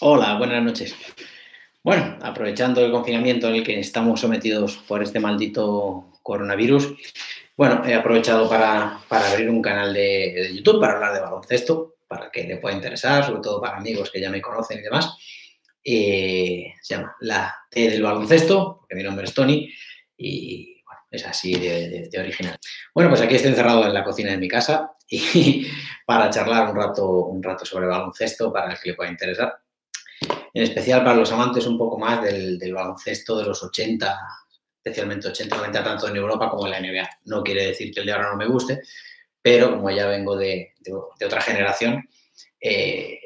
Hola, buenas noches. Bueno, aprovechando el confinamiento en el que estamos sometidos por este maldito coronavirus, bueno, he aprovechado para, abrir un canal de, YouTube para hablar de baloncesto, para que le pueda interesar, sobre todo para amigos que ya me conocen y demás. Eh, se llama La T del baloncesto, porque mi nombre es Tony y es así de, original. Bueno, pues aquí estoy encerrado en la cocina de mi casa y para charlar un rato, un rato sobre baloncesto para el que le pueda interesar en especial para los amantes un poco más del, baloncesto de los 80, especialmente 80, 90, tanto en Europa como en la NBA. No quiere decir que el de ahora no me guste, pero como ya vengo de, otra generación, eh,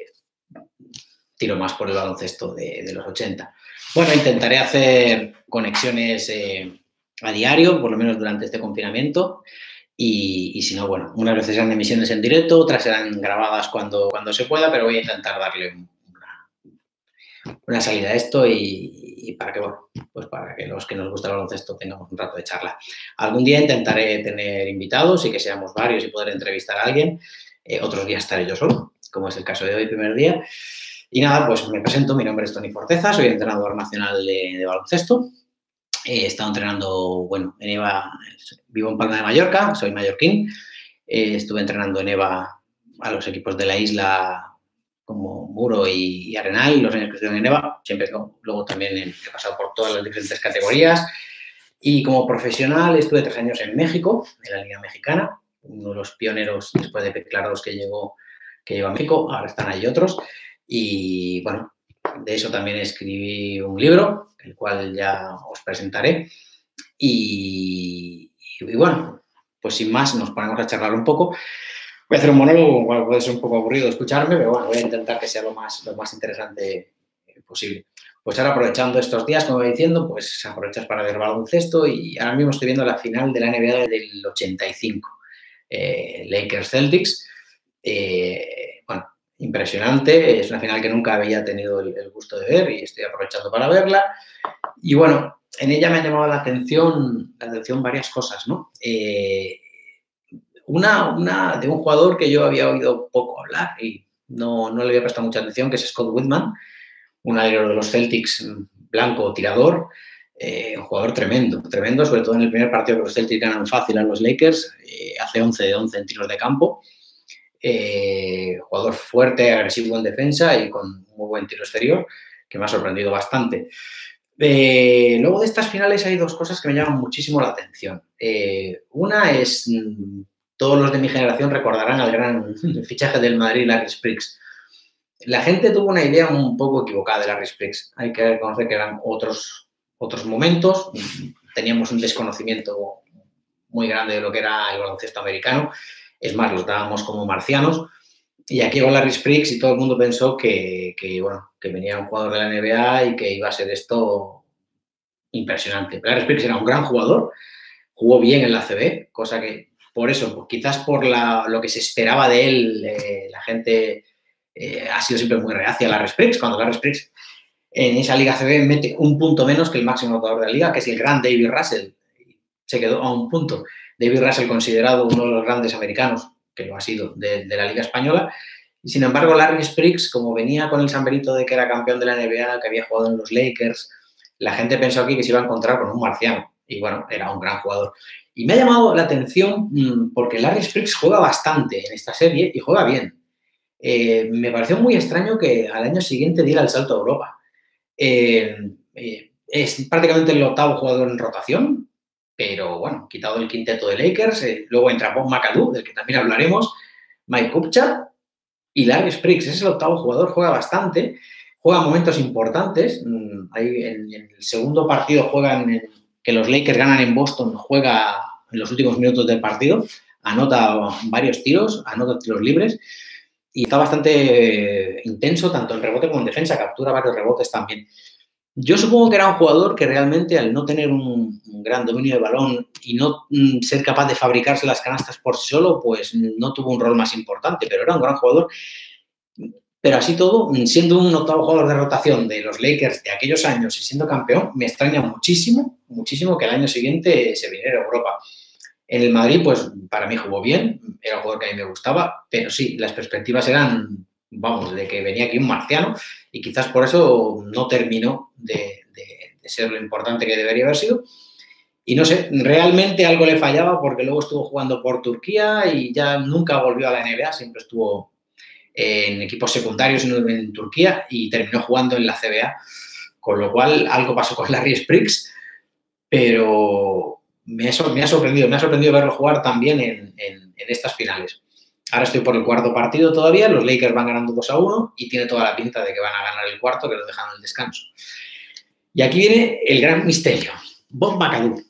tiro más por el baloncesto de, los 80. Bueno, intentaré hacer conexiones eh, a diario, por lo menos durante este confinamiento. Y, si no, bueno, unas veces serán emisiones en directo, otras serán grabadas cuando, cuando se pueda, pero voy a intentar darle un, una salida a esto y, para que, bueno, pues para que los que nos gusta el baloncesto tengamos un rato de charla. Algún día intentaré tener invitados y que seamos varios y poder entrevistar a alguien. Eh, otros días estaré yo solo, como es el caso de hoy, primer día. Y nada, pues me presento, mi nombre es Tony Forteza, soy entrenador nacional de, baloncesto. He estado entrenando, bueno, en EVA, vivo en Palma de Mallorca, soy mallorquín. Eh, estuve entrenando en EVA a los equipos de la isla como Muro y, Arenal, los años que estuve en EVA, siempre luego también he pasado por todas las diferentes categorías. Y como profesional estuve tres años en México, en la Liga Mexicana, uno de los pioneros después de Claros que llegó, que llegó a México, ahora están ahí otros. Y bueno, de eso también escribí un libro, el cual ya os presentaré. y, y bueno, pues sin más, nos ponemos a charlar un poco. Voy a hacer un monólogo, puede ser un poco aburrido escucharme, pero bueno, voy a intentar que sea lo más, lo más interesante eh, posible. Pues ahora aprovechando estos días, como voy diciendo, pues aprovechas para ver baloncesto y ahora mismo estoy viendo la final de la NBA del 85, eh, Lakers Celtics. Eh, bueno, impresionante, es una final que nunca había tenido el, gusto de ver y estoy aprovechando para verla. Y bueno, en ella me han llamado la atención, la atención varias cosas, ¿no? Una, de un jugador que yo había oído poco hablar y no, no le había prestado mucha atención, que es Scott Whitman, un alero de los Celtics blanco tirador, eh, un jugador tremendo, tremendo, sobre todo en el primer partido que los Celtics ganan fácil a los Lakers, eh, hace 11 de 11 en tiros de campo, eh, jugador fuerte, agresivo en defensa y con muy buen tiro exterior, que me ha sorprendido bastante. luego de estas finales hay dos cosas que me llaman muchísimo la atención. una es mm, todos los de mi generación recordarán al gran fichaje del Madrid, Larry Spriggs. La gente tuvo una idea un poco equivocada de Larry Spriggs. Hay que reconocer que eran otros, otros momentos. Teníamos un desconocimiento muy grande de lo que era el baloncesto americano. Es más, los dábamos como marcianos. Y aquí llegó Larry Spriggs y todo el mundo pensó que, bueno, que venía un jugador de la NBA y que iba a ser esto impresionante. Larry Spriggs era un gran jugador, jugó bien en la CB, cosa que por eso, pues quizás por lo que se esperaba de él, eh, la gente eh, ha sido siempre muy reacia a la Spriggs, cuando la Spriggs en esa Liga CB mete un punto menos que el máximo jugador de la liga, que es el gran David Russell. Se quedó a un punto. David Russell, considerado uno de los grandes americanos, que lo ha sido, de, la Liga Española. Y sin embargo, Larry Spriggs, como venía con el San de que era campeón de la NBA, que había jugado en los Lakers, la gente pensó aquí que se iba a encontrar con un marciano. Y bueno, era un gran jugador. Y me ha llamado la atención mm, porque Larry Spriggs juega bastante en esta serie y juega bien. Eh, me pareció muy extraño que al año siguiente diera el salto a Europa. Eh, eh, es prácticamente el octavo jugador en rotación, pero bueno, quitado el quinteto de Lakers, luego entra Bob McAdoo, del que también hablaremos, Mike Kupchar y Larry Spriggs. Es el octavo jugador, juega bastante, juega momentos importantes. Mm, ahí en, en el segundo partido juegan en que los Lakers ganan en Boston, juega en los últimos minutos del partido, anota varios tiros, anota tiros libres y está bastante intenso tanto en rebote como en defensa, captura varios rebotes también. Yo supongo que era un jugador que realmente al no tener un, gran dominio de balón y no mm, ser capaz de fabricarse las canastas por sí solo, pues no tuvo un rol más importante, pero era un gran jugador pero así todo, siendo un octavo jugador de rotación de los Lakers de aquellos años y siendo campeón, me extraña muchísimo, muchísimo que el año siguiente se viniera a Europa. En el Madrid, pues para mí jugó bien, era un jugador que a mí me gustaba, pero sí, las perspectivas eran vamos, de que venía aquí un marciano y quizás por eso no terminó de, ser lo importante que debería haber sido. Y no sé, realmente algo le fallaba porque luego estuvo jugando por Turquía y ya nunca volvió a la NBA, siempre estuvo en equipos secundarios en, Turquía y terminó jugando en la CBA, con lo cual algo pasó con Larry Spriggs, pero me ha, sorprendido, me ha sorprendido verlo jugar también en, en estas finales. Ahora estoy por el cuarto partido todavía, los Lakers van ganando 2 a 1 y tiene toda la pinta de que van a ganar el cuarto, que lo dejan en el descanso. Y aquí viene el gran misterio, Bob McAdoo.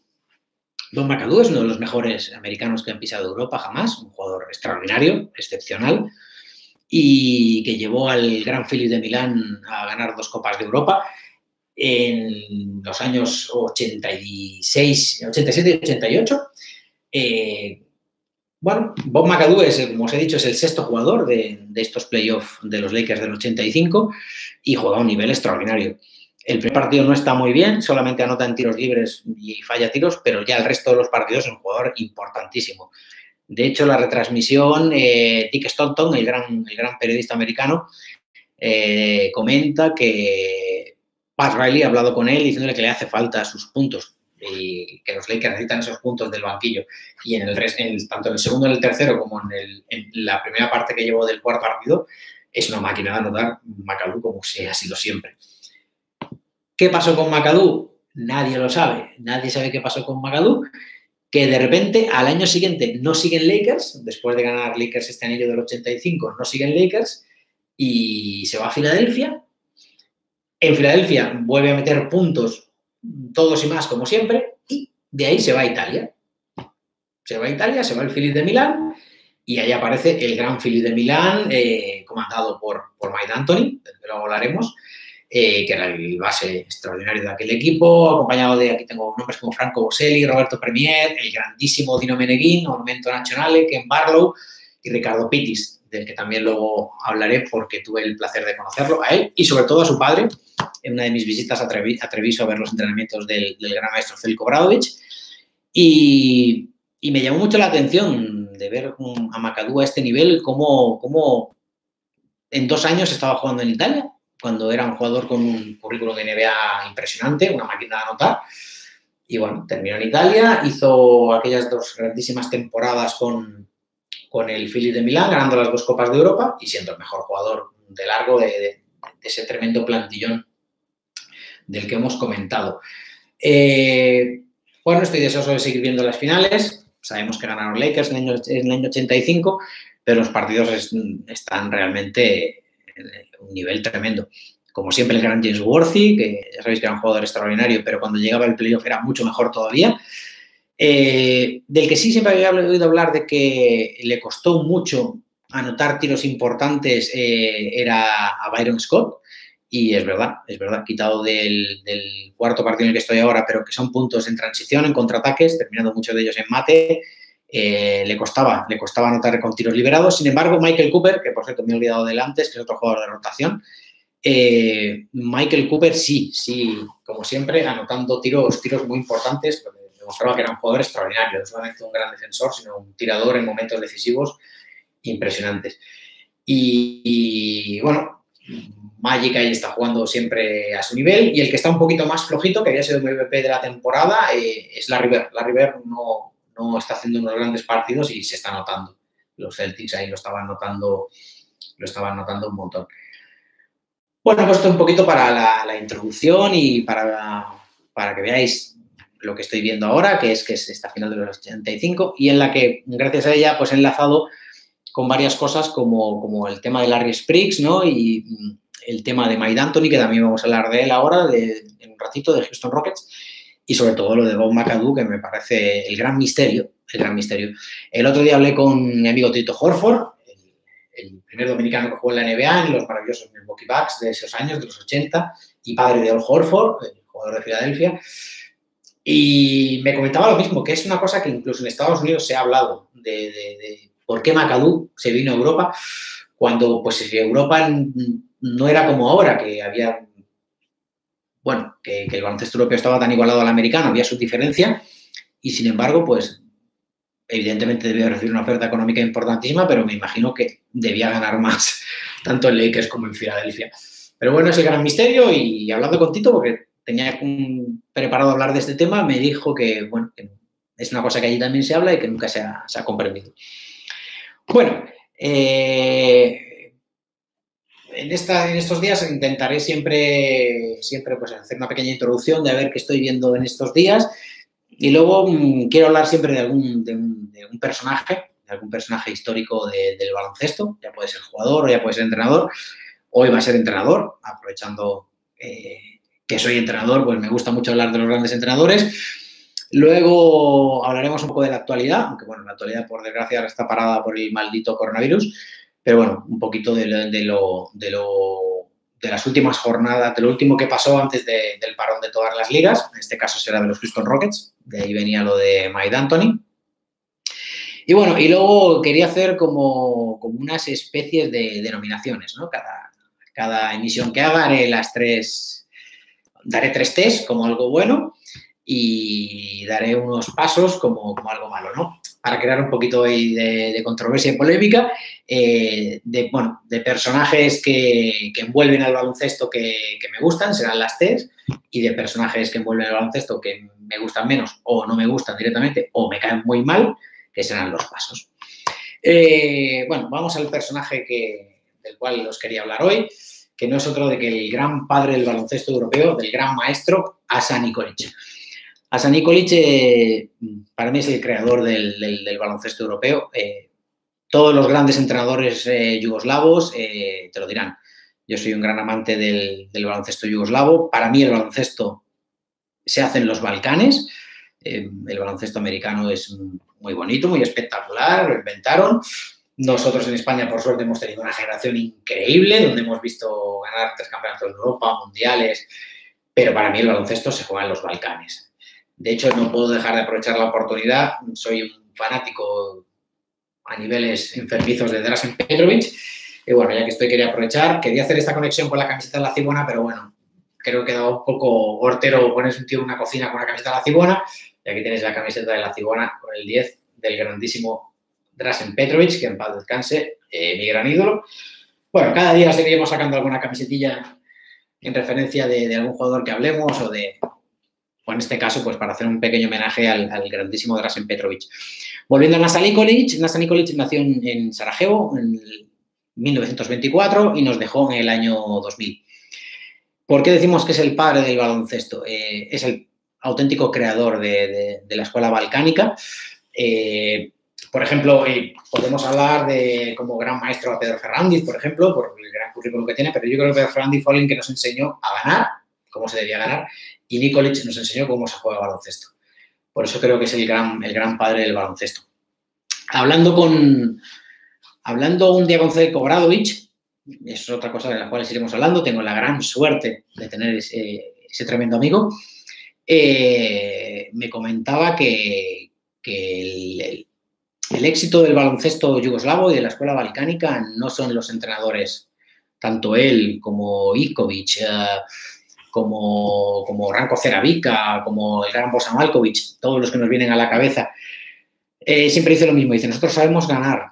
Bob McAdoo es uno de los mejores americanos que han pisado Europa jamás, un jugador extraordinario, excepcional, y que llevó al Gran Philly de Milán a ganar dos Copas de Europa en los años 86, 87 y 88. Eh, bueno, Bob McAdoo es, como os he dicho, es el sexto jugador de, estos playoffs de los Lakers del 85 y juega a un nivel extraordinario. El primer partido no está muy bien, solamente anota en tiros libres y falla tiros, pero ya el resto de los partidos es un jugador importantísimo. De hecho, la retransmisión, eh, Dick Staunton, el gran, el gran periodista americano, eh, comenta que Pat Riley ha hablado con él diciéndole que le hace falta sus puntos y que los Lakers necesitan esos puntos del banquillo. Y en el, tanto en el segundo, en el tercero, como en, la primera parte que llevo del cuarto partido, es una máquina de anotar McAdoo como se ha sido siempre. ¿Qué pasó con McAdoo? Nadie lo sabe. Nadie sabe qué pasó con McAdoo. Que de repente al año siguiente no siguen Lakers, después de ganar Lakers este anillo del 85, no siguen Lakers y se va a Filadelfia. En Filadelfia vuelve a meter puntos todos y más como siempre, y de ahí se va a Italia. Se va a Italia, se va el Philip de Milán, y ahí aparece el gran Philip de Milán, eh, comandado por, por Mike Anthony, luego hablaremos, eh, que era el base extraordinario de aquel equipo, acompañado de, aquí tengo nombres como Franco Boselli, Roberto Premier, el grandísimo Dino Meneghin, Monumento Nazionale, Ken Barlow y Ricardo Pitis, del que también luego hablaré porque tuve el placer de conocerlo, a él y sobre todo a su padre, en una de mis visitas a, Treviso a ver los entrenamientos del, gran maestro Celko Bradovich. Y, me llamó mucho la atención de ver a Macadú a este nivel, cómo, cómo en dos años estaba jugando en Italia, cuando era un jugador con un currículum de NBA impresionante, una máquina de anotar. Y bueno, terminó en Italia, hizo aquellas dos grandísimas temporadas con, con el Philly de Milán, ganando las dos Copas de Europa y siendo el mejor jugador de largo de, ese tremendo plantillón del que hemos comentado. Eh, bueno, estoy deseoso de seguir viendo las finales. Sabemos que ganaron Lakers en el año, 85, pero los partidos están realmente en un nivel tremendo. Como siempre, el gran James Worthy, que ya sabéis que era un jugador extraordinario, pero cuando llegaba el playoff era mucho mejor todavía. Eh, del que sí siempre había oído hablar de que le costó mucho anotar tiros importantes eh, era a Byron Scott. Y es verdad, es verdad, quitado del, cuarto partido en el que estoy ahora, pero que son puntos en transición, en contraataques, terminando muchos de ellos en mate, eh, le costaba, le costaba anotar con tiros liberados. Sin embargo, Michael Cooper, que por cierto me he olvidado del antes, que es otro jugador de rotación, Michael Cooper sí, sí, como siempre, anotando tiros, tiros muy importantes, demostraba que era un jugador extraordinario, no solamente un gran defensor, sino un tirador en momentos decisivos impresionantes. Y, bueno, Magic ahí está jugando siempre a su nivel y el que está un poquito más flojito, que había sido el MVP de la temporada, eh, es Larry Bird. Larry Bird no, no está haciendo unos grandes partidos y se está notando. Los Celtics ahí lo estaban notando, lo estaban notando un montón. Bueno, pues esto un poquito para la, introducción y para, para que veáis lo que estoy viendo ahora, que es que es esta final de los 85, y en la que, gracias a ella, pues he enlazado con varias cosas como, como el tema de Larry Spriggs, ¿no? Y mm, el tema de Mike Anthony, que también vamos a hablar de él ahora, en un ratito, de Houston Rockets, y sobre todo lo de Bob McAdoo, que me parece el gran misterio, el gran misterio. El otro día hablé con mi amigo Tito Horford, el, primer dominicano que jugó en la NBA, en los maravillosos Milwaukee Bucks de esos años, de los 80, y padre de Al Horford, el jugador de Filadelfia, y me comentaba lo mismo, que es una cosa que incluso en Estados Unidos se ha hablado de, por qué McAdoo se vino a Europa cuando pues Europa no era como ahora, que había, bueno, que, el baloncesto europeo estaba tan igualado al americano, había su diferencia y sin embargo, pues evidentemente debía recibir una oferta económica importantísima, pero me imagino que debía ganar más, tanto en Lakers como en Filadelfia. Pero bueno, es el gran misterio y hablando con Tito, porque tenía preparado hablar de este tema, me dijo que, bueno, es una cosa que allí también se habla y que nunca se ha, comprendido. Bueno, eh, en, estos días intentaré siempre, siempre pues, hacer una pequeña introducción de a ver qué estoy viendo en estos días y luego mm, quiero hablar siempre de algún de un, personaje, de algún personaje histórico del baloncesto, ya puede ser jugador o ya puede ser entrenador. Hoy va a ser entrenador, aprovechando eh, que soy entrenador, pues me gusta mucho hablar de los grandes entrenadores. Luego hablaremos un poco de la actualidad, aunque bueno, la actualidad por desgracia está parada por el maldito coronavirus, pero bueno, un poquito de lo, de lo, de las últimas jornadas, de lo último que pasó antes del parón de todas las ligas, en este caso será de los Houston Rockets, de ahí venía lo de Mike Anthony. Y bueno, y luego quería hacer como, como unas especies de denominaciones, ¿no? Cada, cada emisión que haga haré las tres daré tres test como algo bueno y daré unos pasos como, algo malo, ¿no? Para crear un poquito de, controversia y polémica, eh, de, bueno, de personajes que, envuelven al baloncesto que, me gustan, serán las test, y de personajes que envuelven al baloncesto que me gustan menos o no me gustan directamente o me caen muy mal, que serán los pasos. Eh, bueno, vamos al personaje que, del cual os quería hablar hoy que no es otro de que el gran padre del baloncesto europeo, del gran maestro, Asa Nikolic. Asa Nikolic, eh, para mí es el creador del, baloncesto europeo. Eh, todos los grandes entrenadores eh, yugoslavos te lo dirán. Yo soy un gran amante del, baloncesto yugoslavo. Para mí el baloncesto se hace en los Balcanes. el baloncesto americano es muy bonito, muy espectacular, lo inventaron. Nosotros en España, por suerte, hemos tenido una generación increíble, donde hemos visto ganar tres campeonatos de Europa, mundiales, pero para mí el baloncesto se juega en los Balcanes. De hecho, no puedo dejar de aprovechar la oportunidad. Soy un fanático a niveles enfermizos de Drasen Petrovic. Y bueno, ya que estoy, quería aprovechar. Quería hacer esta conexión con la camiseta de la Cibona, pero bueno, creo que da un poco hortero ponerse un tío en una cocina con la camiseta de la Cibona. Y aquí tenéis la camiseta de la Cibona con el 10 del grandísimo Drasen Petrovic, que en paz descanse, eh, mi gran ídolo. Bueno, cada día seguiremos sacando alguna camisetilla en referencia de, algún jugador que hablemos o de, o en este caso, pues para hacer un pequeño homenaje al, grandísimo Drasen Petrovic. Volviendo a Nasa Nikolic, Nasa Nikolic nació en, Sarajevo en 1924 y nos dejó en el año 2000. ¿Por qué decimos que es el padre del baloncesto? Eh, es el auténtico creador de, la escuela balcánica. Eh, por ejemplo, eh, podemos hablar de como gran maestro a Pedro Ferrandiz, por ejemplo, por el gran currículum que tiene, pero yo creo que Pedro Ferrandiz fue alguien que nos enseñó a ganar, cómo se debía ganar, y Nikolic nos enseñó cómo se juega baloncesto. Por eso creo que es el gran, el gran padre del baloncesto. Hablando con hablando un día con Zelko Bradovic, es otra cosa de la cual iremos hablando, tengo la gran suerte de tener ese, tremendo amigo, eh, me comentaba que, el, el éxito del baloncesto yugoslavo y de la escuela balcánica no son los entrenadores, tanto él como Ivkovic, eh, como, como Ranko Ceravica, como el gran Bosa Malkovic, todos los que nos vienen a la cabeza. Eh, siempre dice lo mismo, dice, nosotros sabemos ganar,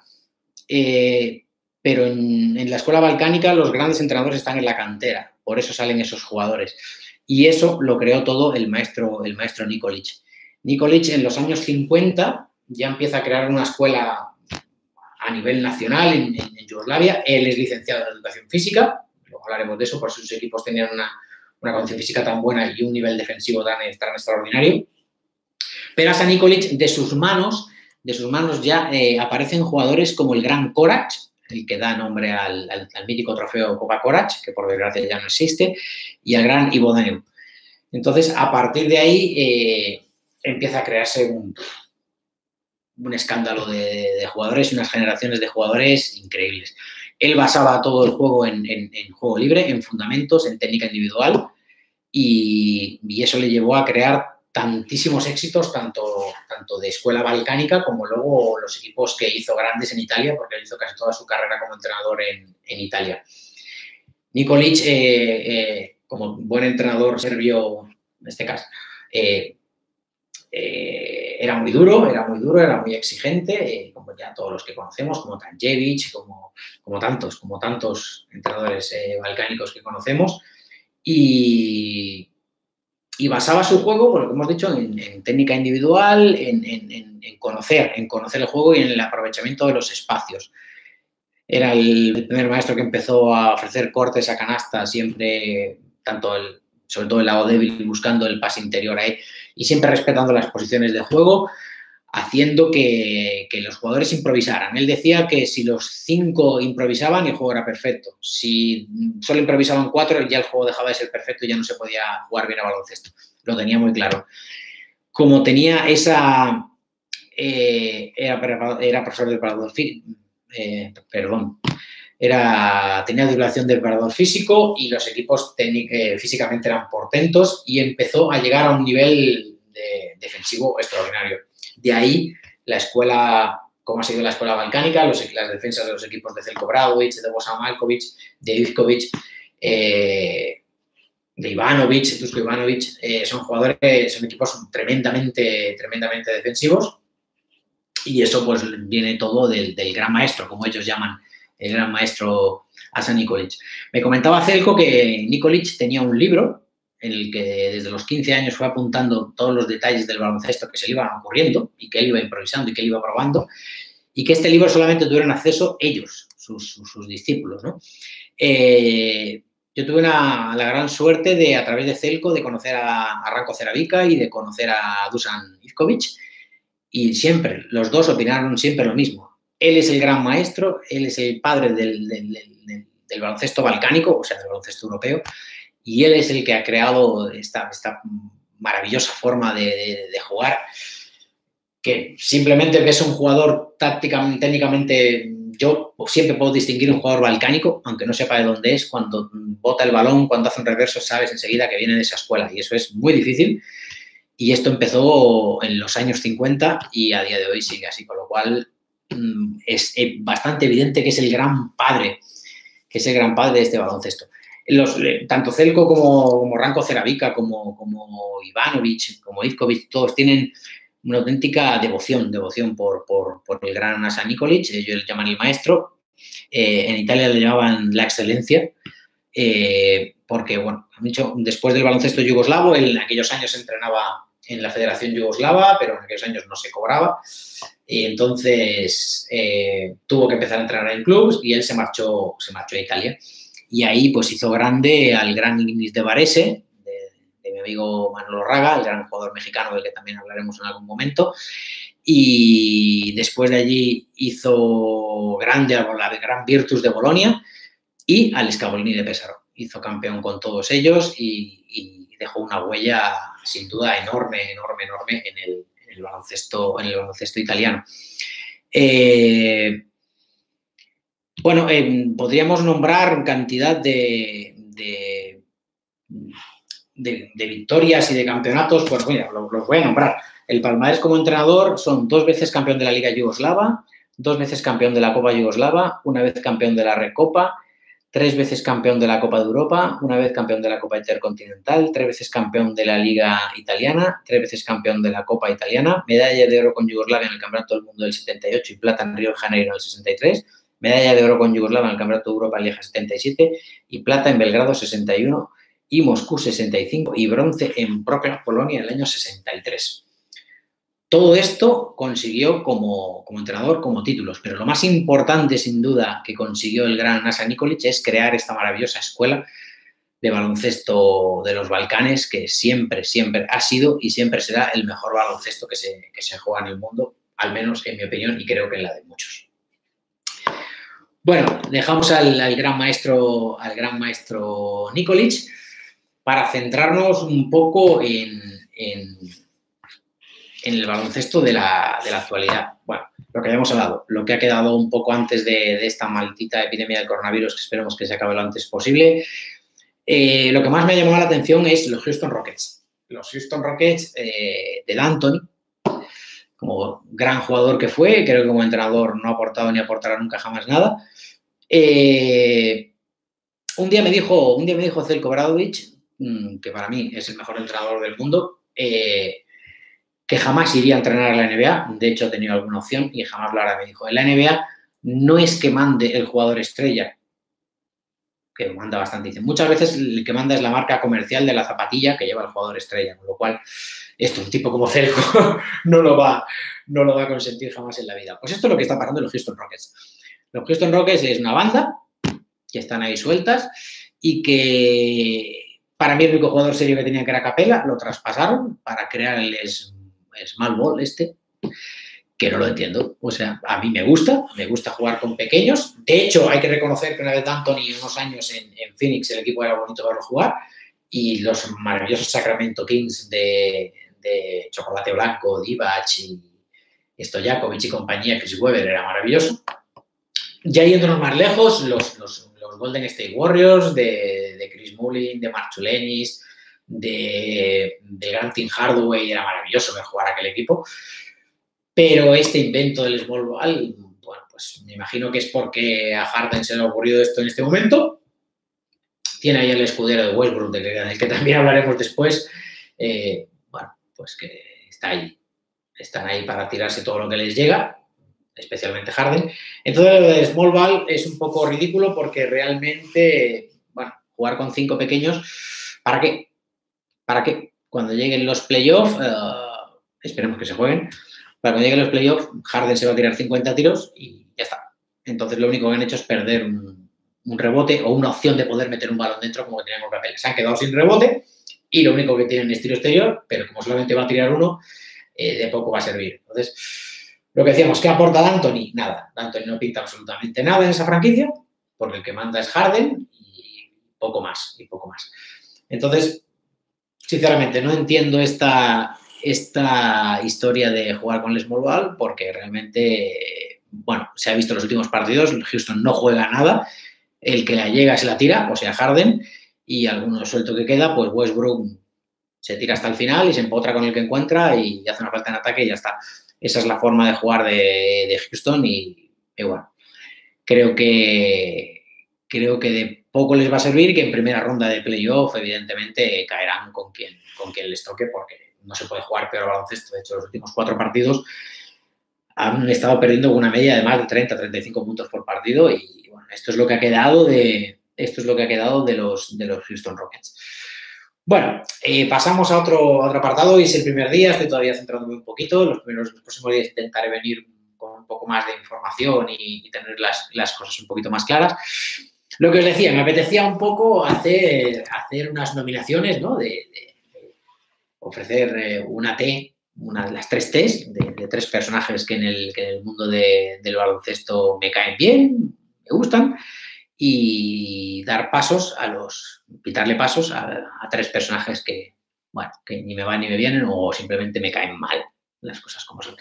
eh, pero en, en, la escuela balcánica los grandes entrenadores están en la cantera, por eso salen esos jugadores. Y eso lo creó todo el maestro, el maestro Nikolic. Nikolic en los años 50 ya empieza a crear una escuela a nivel nacional en, Yugoslavia. Él es licenciado en educación física, luego hablaremos de eso, por sus equipos tenían una, una condición física tan buena y un nivel defensivo tan, extraordinario. Pero a San Nikolic, de sus manos, de sus manos ya eh, aparecen jugadores como el gran Korac, el que da nombre al, mítico trofeo Copa Korac, que por desgracia ya no existe, y al gran Ivo Entonces, a partir de ahí eh, empieza a crearse un, escándalo de, jugadores y unas generaciones de jugadores increíbles. Él basaba todo el juego en, juego libre, en fundamentos, en técnica individual y, eso le llevó a crear tantísimos éxitos, tanto, tanto de escuela balcánica como luego los equipos que hizo grandes en Italia, porque él hizo casi toda su carrera como entrenador en, Italia. Nikolic, eh, eh, como buen entrenador serbio, en este caso, eh, era muy duro, era muy duro, era muy exigente, como ya todos los que conocemos, como Tanjevic, como, como tantos, como tantos entrenadores balcánicos que conocemos. Y, basaba su juego, por lo que hemos dicho, en, técnica individual, en, conocer, en conocer el juego y en el aprovechamiento de los espacios. Era el primer maestro que empezó a ofrecer cortes a canasta, siempre, tanto el, sobre todo el lado débil, buscando el pase interior ahí, y siempre respetando las posiciones de juego, haciendo que, los jugadores improvisaran. Él decía que si los cinco improvisaban, el juego era perfecto. Si solo improvisaban cuatro, ya el juego dejaba de ser perfecto y ya no se podía jugar bien a baloncesto. Lo tenía muy claro. Como tenía esa... Eh, era, profesor del parador eh, perdón, era, tenía duración del parador físico y los equipos eh, físicamente eran portentos y empezó a llegar a un nivel defensivo extraordinario de ahí la escuela, como ha sido la escuela balcánica, los, las defensas de los equipos de Zelko Bradovic, de Bosa Malkovic, de Ivkovic, eh, de Ivanovic, Tusko Ivanovic, eh, son jugadores, son equipos tremendamente, tremendamente defensivos y eso pues viene todo del, gran maestro, como ellos llaman, el gran maestro Asa Nikolic. Me comentaba Celco que Nikolic tenía un libro en el que desde los 15 años fue apuntando todos los detalles del baloncesto que se le iban ocurriendo y que él iba improvisando y que él iba probando, y que este libro solamente tuvieron acceso ellos, sus, discípulos. Eh, yo tuve la gran suerte de, a través de Celco, de conocer a, Ranko Ceravica y de conocer a Dusan Ivkovic, y siempre, los dos opinaron siempre lo mismo. Él es el gran maestro, él es el padre del, del baloncesto balcánico, o sea, del baloncesto europeo, y él es el que ha creado esta, maravillosa forma de, jugar, que simplemente ves un jugador tácticamente, técnicamente, yo siempre puedo distinguir un jugador balcánico, aunque no sepa de dónde es, cuando bota el balón, cuando hace un reverso, sabes enseguida que viene de esa escuela, y eso es muy difícil. Y esto empezó en los años 50 y a día de hoy sigue así, con lo cual mm, es bastante evidente que es el gran padre, que es el gran padre de este baloncesto los, eh, tanto Celco como, como Ranko Ceravica, como, como Ivanovic, como Ivkovic, todos tienen una auténtica devoción, devoción por, el gran Asa Nikolic, ellos le llaman el maestro, eh, en Italia le llamaban la excelencia, eh, porque, bueno, dicho, después del baloncesto yugoslavo, él en aquellos años entrenaba en la Federación Yugoslava, pero en aquellos años no se cobraba, y entonces tuvo que empezar a entrenar en clubs y él se marchó, se marchó a Italia y ahí pues hizo grande al gran Ignis de Varese, de, mi amigo Manolo Raga, el gran jugador mexicano del que también hablaremos en algún momento. Y después de allí hizo grande a la gran Virtus de Bolonia y al Scavolini de Pesaro. Hizo campeón con todos ellos y, dejó una huella sin duda enorme, enorme, enorme en el, baloncesto, en el baloncesto italiano. Eh, bueno, eh, podríamos nombrar cantidad de, de, victorias y de campeonatos, pues bueno, los, voy a nombrar. El Palmares como entrenador son dos veces campeón de la Liga Yugoslava, dos veces campeón de la Copa Yugoslava, una vez campeón de la Recopa, tres veces campeón de la Copa de Europa, una vez campeón de la Copa Intercontinental, tres veces campeón de la Liga Italiana, tres veces campeón de la Copa Italiana, medalla de oro con Yugoslavia en el Campeonato del Mundo del 78 y plata en Río de Janeiro en el 63, medalla de oro con Yugoslavia en el Campeonato de Europa Lieja 77 y plata en Belgrado 61 y Moscú 65 y bronce en Procla, Polonia en el año 63. Todo esto consiguió como, entrenador, como títulos, pero lo más importante, sin duda, que consiguió el gran Nasa Nikolic es crear esta maravillosa escuela de baloncesto de los Balcanes, que siempre, siempre ha sido y siempre será el mejor baloncesto que se, que se juega en el mundo, al menos en mi opinión y creo que en la de muchos. Bueno, dejamos al, gran maestro, al gran maestro Nikolic para centrarnos un poco en, el baloncesto de la, actualidad. Bueno, lo que habíamos hablado, lo que ha quedado un poco antes de, esta maldita epidemia del coronavirus, que esperemos que se acabe lo antes posible. Eh, lo que más me ha llamado la atención es los Houston Rockets. Los Houston Rockets eh, de D'Antoni, como gran jugador que fue, creo que como entrenador no ha aportado ni aportará nunca jamás nada. Eh, un día me dijo, un día me dijo Zelko mm, que para mí es el mejor entrenador del mundo, eh, que jamás iría a entrenar a la NBA. De hecho, he tenido alguna opción y jamás lo hará. Me dijo, en la NBA no es que mande el jugador estrella, que manda bastante. Dice, muchas veces el que manda es la marca comercial de la zapatilla que lleva el jugador estrella, con lo cual esto, un tipo como Celco no lo va, no lo va a consentir jamás en la vida. Pues esto es lo que está pasando en los Houston Rockets. Los Houston Rockets es una banda que están ahí sueltas y que para mí el único jugador serio que tenía que era Capela, lo traspasaron para crear el Small Ball este, que no lo entiendo. O sea, a mí me gusta, me gusta jugar con pequeños. De hecho, hay que reconocer que una vez Anthony, unos años en, Phoenix, el equipo era bonito verlo jugar. Y los maravillosos Sacramento Kings de, Chocolate Blanco, Divac y Stojakovic y compañía, Chris Weber, era maravilloso. Ya yéndonos más lejos, los, Golden State Warriors de, Chris Mullin, de Mark Chulenis, de, de Grant Hardaway, era maravilloso ver jugar aquel equipo. Pero este invento del Small Ball, bueno, pues me imagino que es porque a Harden se le ha ocurrido esto en este momento. Tiene ahí el escudero de Westbrook, del que también hablaremos después. Eh, pues que está ahí. Están ahí para tirarse todo lo que les llega, especialmente Harden. Entonces, el Small Ball es un poco ridículo porque realmente, bueno, jugar con cinco pequeños, ¿para qué? ¿Para qué? Cuando lleguen los playoffs, eh, esperemos que se jueguen, para cuando lleguen los playoffs, Harden se va a tirar 50 tiros y ya está. Entonces, lo único que han hecho es perder un, rebote o una opción de poder meter un balón dentro como que tenían papel. Se han quedado sin rebote y lo único que tienen es tiro exterior, pero como solamente va a tirar uno, eh, de poco va a servir. Entonces, lo que decíamos, ¿qué aporta D'Antoni? Nada. D'Antoni no pinta absolutamente nada en esa franquicia, porque el que manda es Harden y poco más, y poco más. Entonces, sinceramente, no entiendo esta, esta historia de jugar con el small ball porque realmente, bueno, se ha visto en los últimos partidos, Houston no juega nada, el que la llega se la tira, o sea, Harden, y alguno suelto que queda, pues Westbrook se tira hasta el final y se empotra con el que encuentra y hace una falta en ataque y ya está. Esa es la forma de jugar de, Houston y, y, bueno, creo que, creo que de poco les va a servir que en primera ronda de playoff, evidentemente, caerán con quien, con quien les toque, porque no se puede jugar peor baloncesto. De hecho, los últimos cuatro partidos han estado perdiendo una media de más de 30, 35 puntos por partido. Y bueno, esto es lo que ha quedado de. Esto es lo que ha quedado de los, de los Houston Rockets. Bueno, eh, pasamos a otro, otro apartado. Hoy es el primer día, estoy todavía centrándome un poquito. Los, próximos días intentaré venir con un poco más de información y, tener las, las, cosas un poquito más claras. Lo que os decía, me apetecía un poco hacer, hacer unas nominaciones, ¿no? De, ofrecer eh, una T, una de las tres Ts, de, tres personajes que en el, que en el mundo del baloncesto me caen bien, me gustan, y dar pasos a los, quitarle pasos a, tres personajes que, bueno, que ni me van ni me vienen o simplemente me caen mal, las cosas como son.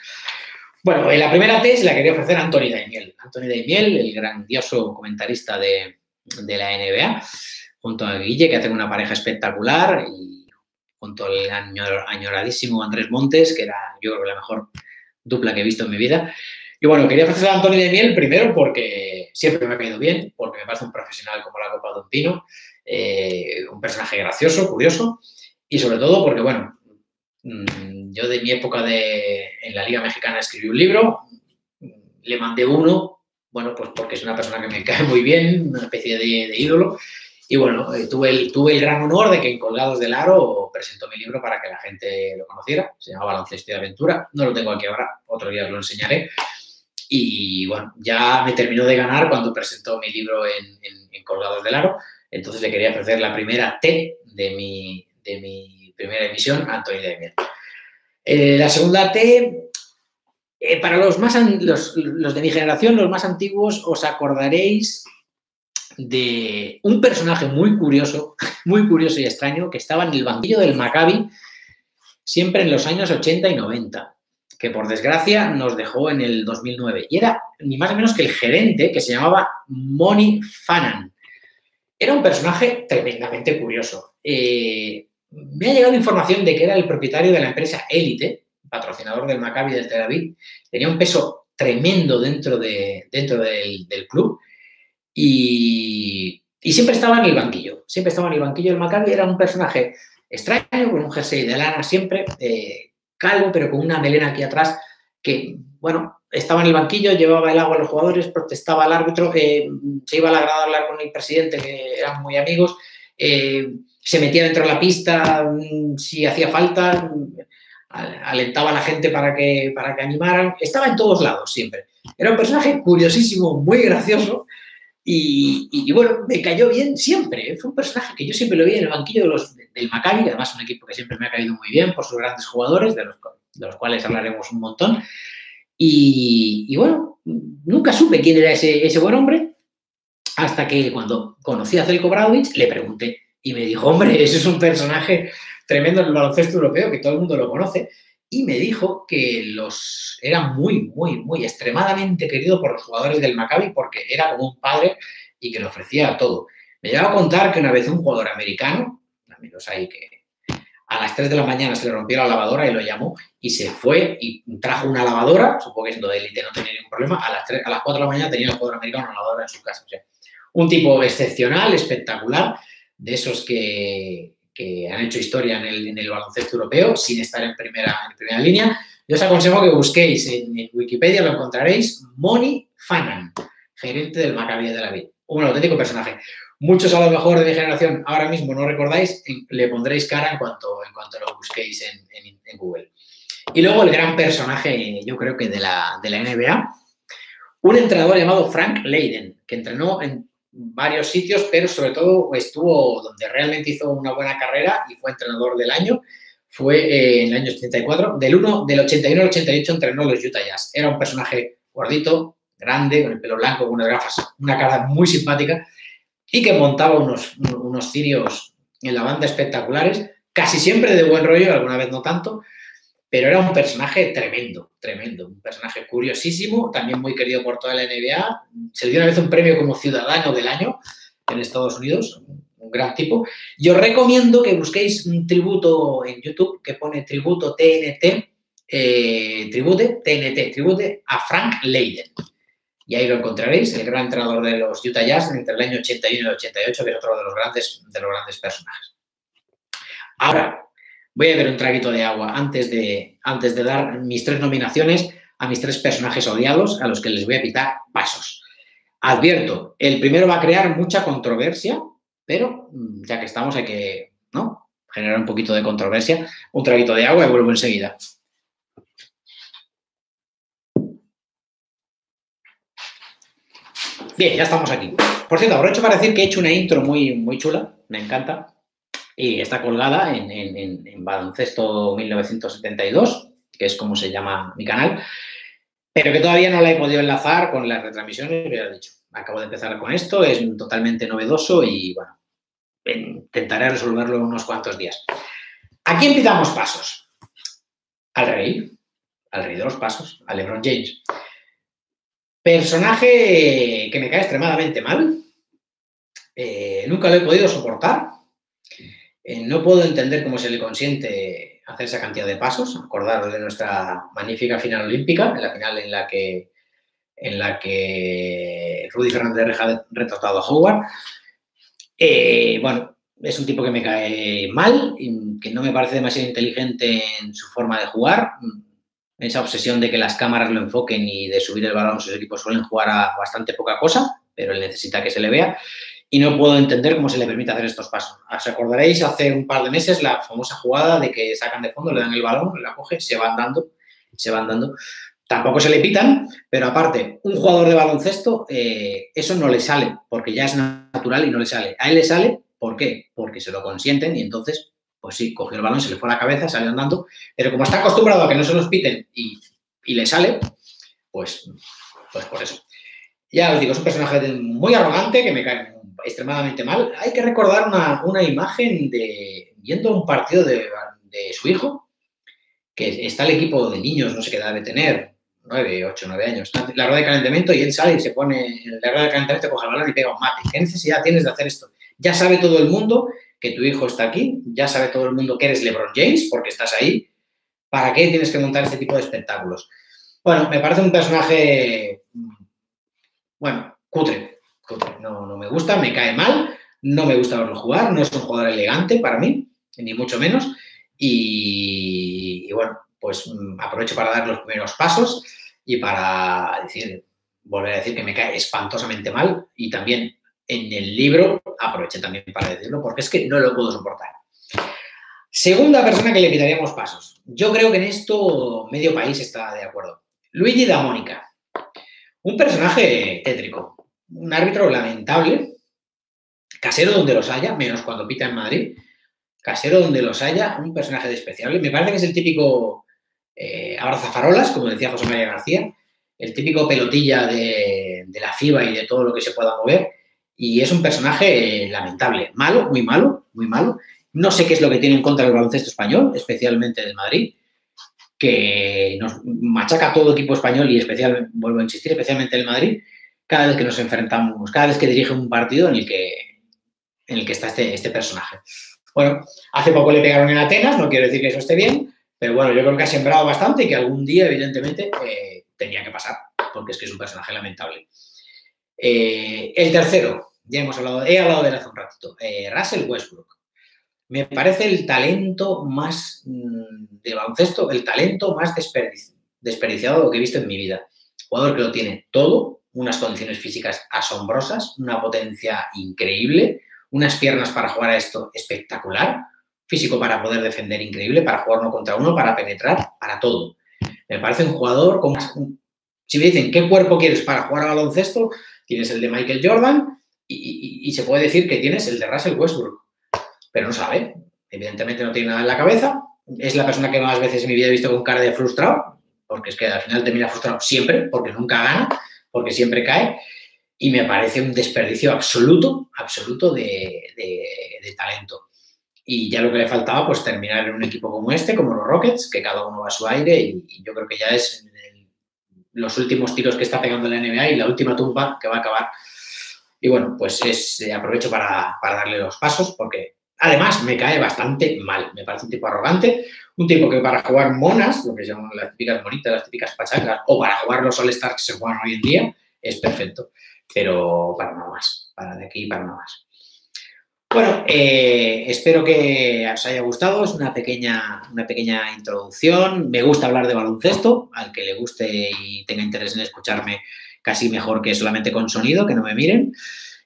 Bueno, la primera T se la quería ofrecer a Anthony Daimiel. Anthony Daimiel, el grandioso comentarista de, de la NBA, junto a Guille, que hacen una pareja espectacular, y junto al añoradísimo Andrés Montes, que era yo creo la mejor dupla que he visto en mi vida. Y bueno, quería ofrecer a Antonio de Miel primero porque siempre me ha caído bien, porque me parece un profesional como la Copa de un Pino, eh, un personaje gracioso, curioso, y sobre todo porque, bueno, mm, yo de mi época de, en la Liga Mexicana escribí un libro, le mandé uno bueno, pues porque es una persona que me cae muy bien, una especie de, ídolo. Y bueno, eh, tuve, el, tuve el gran honor de que en Colgados del Aro presentó mi libro para que la gente lo conociera. Se llama Baloncesto de Aventura. No lo tengo aquí ahora, otro día os lo enseñaré. Y bueno, ya me terminó de ganar cuando presentó mi libro en, Colgados del Aro. Entonces le quería ofrecer la primera T de mi, de mi primera emisión Antonio de eh, la segunda T eh, para los, más los, de mi generación, los más antiguos, os acordaréis de un personaje muy curioso, muy curioso y extraño, que estaba en el banquillo del Maccabi siempre en los años 80 y 90, que por desgracia nos dejó en el 2009. Y era ni más ni menos que el gerente, que se llamaba Moni Fanan. Era un personaje tremendamente curioso. Eh, me ha llegado información de que era el propietario de la empresa Elite, patrocinador del Maccabi del Tel Aviv, tenía un peso tremendo dentro, de, dentro del, club y, siempre estaba en el banquillo, siempre estaba en el banquillo del Maccabi, era un personaje extraño, con un jersey de lana siempre, eh, calvo, pero con una melena aquí atrás, que, bueno, estaba en el banquillo, llevaba el agua a los jugadores, protestaba al árbitro, eh, se iba a la hablar con el presidente, que eran muy amigos, eh, se metía dentro de la pista mm, si hacía falta, alentaba a la gente para que, para que animaran, estaba en todos lados siempre. Era un personaje curiosísimo, muy gracioso y, bueno, me cayó bien siempre. Fue un personaje que yo siempre lo vi en el banquillo de los, del Maccabi, además un equipo que siempre me ha caído muy bien por sus grandes jugadores, de los, de los cuales hablaremos un montón. Y, bueno, nunca supe quién era ese, ese buen hombre hasta que cuando conocí a Zelko Bradovich le pregunté y me dijo, hombre, ese es un personaje tremendo en el baloncesto europeo, que todo el mundo lo conoce, y me dijo que los era muy, muy, muy extremadamente querido por los jugadores del Maccabi porque era como un padre y que le ofrecía todo. Me llegó a contar que una vez un jugador americano, amigos ahí que a las 3 de la mañana se le rompió la lavadora y lo llamó y se fue y trajo una lavadora, supongo que siendo de élite no tenía ningún problema, a las, 3, a las 4 de la mañana tenía el jugador americano una lavadora en su casa. Un tipo excepcional, espectacular, de esos que, que han hecho historia en el, baloncesto europeo sin estar en primera, en primera línea. Yo os aconsejo que busquéis en, Wikipedia, lo encontraréis, Moni Fanan, gerente del Maccabi de la Vida. Un auténtico personaje. Muchos a lo mejor de mi generación ahora mismo no recordáis, le pondréis cara en cuanto, lo busquéis en Google. Y luego el gran personaje, yo creo que de la, de la NBA, un entrenador llamado Frank Leiden, que entrenó en varios sitios, pero sobre todo estuvo donde realmente hizo una buena carrera y fue entrenador del año. Fue eh, en el año 84. Del, 1, del 81 al 88 entrenó los Utah Jazz. Era un personaje gordito, grande, con el pelo blanco, con unas gafas, una cara muy simpática y que montaba unos, unos cirios en la banda espectaculares, casi siempre de buen rollo, alguna vez no tanto, pero era un personaje tremendo, tremendo, un personaje curiosísimo, también muy querido por toda la NBA. Se le dio una vez un premio como ciudadano del año en Estados Unidos, un gran tipo. Yo recomiendo que busquéis un tributo en YouTube que pone tributo TNT, eh, tribute, TNT, tribute a Frank Leiden. Y ahí lo encontraréis, el gran entrenador de los Utah Jazz entre el año 81 y el 88, que es otro de los grandes, de los grandes personajes. Ahora, Voy a beber un traguito de agua antes de, antes de dar mis tres nominaciones a mis tres personajes odiados a los que les voy a pitar pasos. Advierto, el primero va a crear mucha controversia, pero mm, ya que estamos hay que ¿no? generar un poquito de controversia. Un traguito de agua y vuelvo enseguida. Bien, ya estamos aquí. Por cierto, aprovecho para decir que he hecho una intro muy, muy chula, me encanta y está colgada en, en, en, Baloncesto 1972, que es como se llama mi canal, pero que todavía no la he podido enlazar con las retransmisiones, he dicho. Acabo de empezar con esto, es totalmente novedoso y bueno, intentaré resolverlo en unos cuantos días. Aquí empezamos pasos. Al rey, al rey de los pasos, a LeBron James. Personaje que me cae extremadamente mal. Eh, nunca lo he podido soportar eh, no puedo entender cómo se le consiente hacer esa cantidad de pasos, acordar de nuestra magnífica final olímpica, en la final en la que, en la que Rudy Fernández ha retratado a Howard. Eh, bueno, es un tipo que me cae mal, que no me parece demasiado inteligente en su forma de jugar. Esa obsesión de que las cámaras lo enfoquen y de subir el balón, sus equipos suelen jugar a bastante poca cosa, pero él necesita que se le vea y no puedo entender cómo se le permite hacer estos pasos. Os acordaréis hace un par de meses la famosa jugada de que sacan de fondo, le dan el balón, la coge, se van dando, se van dando. Tampoco se le pitan, pero aparte, un jugador de baloncesto, eh, eso no le sale, porque ya es natural y no le sale. A él le sale, ¿por qué? Porque se lo consienten y entonces, pues sí, cogió el balón, se le fue a la cabeza, salió andando, pero como está acostumbrado a que no se los piten y, y le sale, pues, pues por eso. Ya os digo, es un personaje muy arrogante que me cae extremadamente mal. Hay que recordar una, una imagen de viendo un partido de, su hijo, que está el equipo de niños, no sé qué edad debe tener, 9, 8, 9 años, la rueda de calentamiento y él sale y se pone en la rueda de calentamiento, coge el balón y pega un mate. ¿Qué necesidad tienes de hacer esto? Ya sabe todo el mundo que tu hijo está aquí, ya sabe todo el mundo que eres LeBron James porque estás ahí. ¿Para qué tienes que montar este tipo de espectáculos? Bueno, me parece un personaje, bueno, cutre, no, no me gusta, me cae mal, no me gusta verlo jugar, no es un jugador elegante para mí, ni mucho menos. Y, bueno, pues mm, aprovecho para dar los primeros pasos y para decir, volver a decir que me cae espantosamente mal y también en el libro aproveché también para decirlo porque es que no lo puedo soportar. Segunda persona que le quitaríamos pasos. Yo creo que en esto medio país está de acuerdo. Luigi da Mónica. Un personaje tétrico. Un árbitro lamentable. Casero donde los haya, menos cuando pita en Madrid. Casero donde los haya, un personaje despreciable. Me parece que es el típico eh, abrazafarolas, como decía José María García, el típico pelotilla de, la FIBA y de todo lo que se pueda mover. Y es un personaje lamentable, malo, muy malo, muy malo. No sé qué es lo que tiene en contra del baloncesto español, especialmente del Madrid, que nos machaca todo equipo español y especial, vuelvo a insistir, especialmente el Madrid, cada vez que nos enfrentamos, cada vez que dirige un partido en el que, en el que está este, este personaje. Bueno, hace poco le pegaron en Atenas, no quiero decir que eso esté bien, pero bueno, yo creo que ha sembrado bastante y que algún día, evidentemente, eh, tenía que pasar, porque es que es un personaje lamentable. Eh, el tercero, ya hemos hablado, he hablado de él hace un ratito, eh, Russell Westbrook. Me parece el talento más mm, de baloncesto, el talento más desperdiciado que he visto en mi vida. Jugador que lo tiene todo, unas condiciones físicas asombrosas, una potencia increíble, unas piernas para jugar a esto espectacular, físico para poder defender increíble, para jugar uno contra uno, para penetrar, para todo. Me parece un jugador con... Si me dicen, ¿qué cuerpo quieres para jugar a baloncesto? Tienes el de Michael Jordan y, se puede decir que tienes el de Russell Westbrook. Pero no sabe. Evidentemente no tiene nada en la cabeza. Es la persona que más veces en mi vida he visto con cara de frustrado, porque es que al final termina frustrado siempre, porque nunca gana, porque siempre cae. Y me parece un desperdicio absoluto, absoluto de, de talento. Y ya lo que le faltaba, pues terminar en un equipo como este, como los Rockets, que cada uno va a su aire y, yo creo que ya es los últimos tiros que está pegando la NBA y la última tumba que va a acabar. Y bueno, pues es, eh, aprovecho para, darle los pasos porque además me cae bastante mal. Me parece un tipo arrogante, un tipo que para jugar monas, lo que llaman las típicas monitas, las típicas pachacas, o para jugar los All-Stars que se juegan hoy en día, es perfecto. Pero para nada más, para de aquí para nada más. Bueno, eh, espero que os haya gustado. Es una pequeña, una pequeña introducción. Me gusta hablar de baloncesto. Al que le guste y tenga interés en escucharme, casi mejor que solamente con sonido, que no me miren.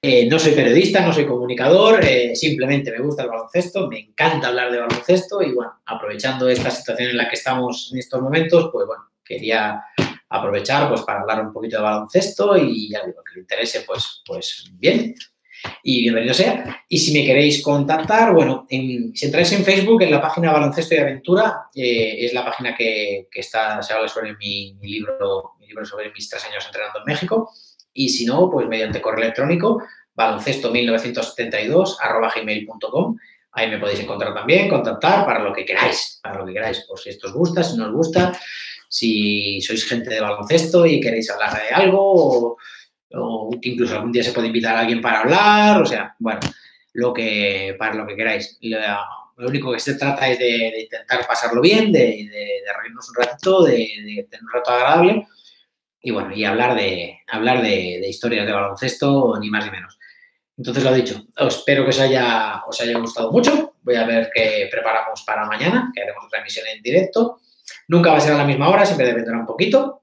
Eh, no soy periodista, no soy comunicador, eh, simplemente me gusta el baloncesto, me encanta hablar de baloncesto y bueno, aprovechando esta situación en la que estamos en estos momentos, pues bueno, quería aprovechar pues para hablar un poquito de baloncesto y ya digo, que le interese, pues, pues bien, y bienvenido sea. Y si me queréis contactar, bueno, en, si entráis en Facebook, en la página Baloncesto y Aventura, eh, es la página que, está, se habla sobre mi, libro, mi libro sobre mis tres años entrenando en México. Y si no, pues mediante correo electrónico, baloncesto1972 gmail.com. Ahí me podéis encontrar también, contactar para lo que queráis, para lo que queráis, por si esto os gusta, si no os gusta, si sois gente de baloncesto y queréis hablar de algo o, o incluso algún día se puede invitar a alguien para hablar, o sea, bueno, lo que, para lo que queráis. Lo, único que se trata es de, intentar pasarlo bien, de, reírnos un ratito, de, tener un rato agradable y bueno, y hablar de, hablar de, historias de baloncesto, ni más ni menos. Entonces, lo dicho, espero que os haya, os haya gustado mucho. Voy a ver qué preparamos para mañana, que haremos otra emisión en directo. Nunca va a ser a la misma hora, siempre dependerá un poquito.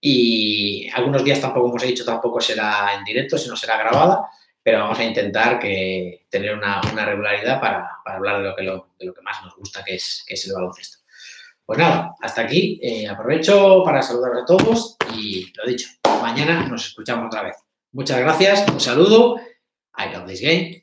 Y algunos días tampoco, como os he dicho, tampoco será en directo, sino será grabada, pero vamos a intentar que tener una, regularidad para, hablar de lo, que de lo que más nos gusta, que es, que es el baloncesto. Pues nada, hasta aquí. Eh, aprovecho para saludaros a todos y lo dicho, mañana nos escuchamos otra vez. Muchas gracias, un saludo. I love this game.